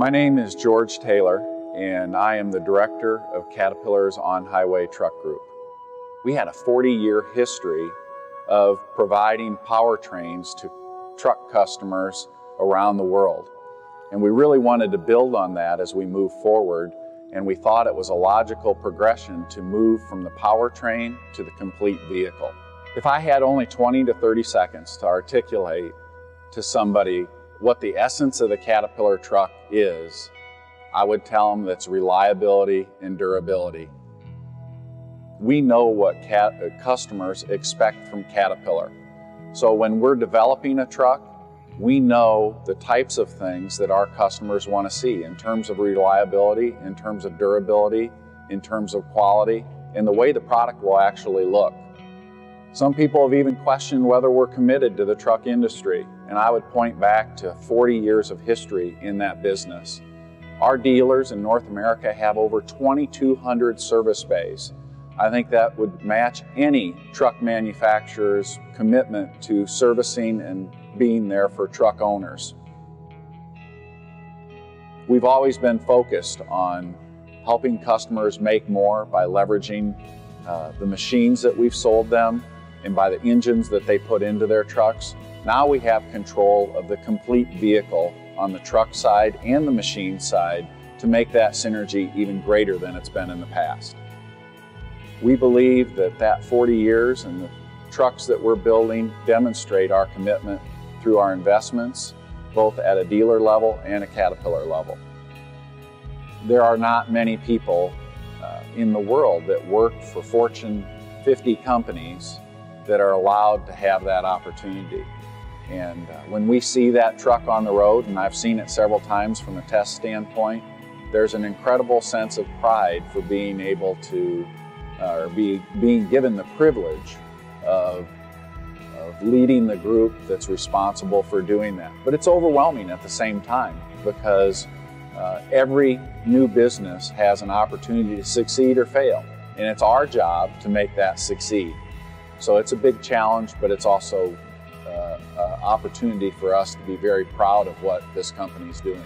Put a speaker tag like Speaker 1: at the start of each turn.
Speaker 1: My name is George Taylor, and I am the director of Caterpillar's On Highway Truck Group. We had a 40 year history of providing powertrains to truck customers around the world. And we really wanted to build on that as we move forward, and we thought it was a logical progression to move from the powertrain to the complete vehicle. If I had only 20 to 30 seconds to articulate to somebody what the essence of the Caterpillar truck is, I would tell them that's reliability and durability. We know what cat, uh, customers expect from Caterpillar. So when we're developing a truck, we know the types of things that our customers want to see in terms of reliability, in terms of durability, in terms of quality, and the way the product will actually look. Some people have even questioned whether we're committed to the truck industry, and I would point back to 40 years of history in that business. Our dealers in North America have over 2,200 service bays. I think that would match any truck manufacturer's commitment to servicing and being there for truck owners. We've always been focused on helping customers make more by leveraging uh, the machines that we've sold them and by the engines that they put into their trucks. Now we have control of the complete vehicle on the truck side and the machine side to make that synergy even greater than it's been in the past. We believe that that 40 years and the trucks that we're building demonstrate our commitment through our investments, both at a dealer level and a Caterpillar level. There are not many people uh, in the world that work for Fortune 50 companies that are allowed to have that opportunity. And uh, when we see that truck on the road, and I've seen it several times from a test standpoint, there's an incredible sense of pride for being able to, uh, or be, being given the privilege of, of leading the group that's responsible for doing that. But it's overwhelming at the same time because uh, every new business has an opportunity to succeed or fail. And it's our job to make that succeed. So it's a big challenge, but it's also uh, an opportunity for us to be very proud of what this company is doing.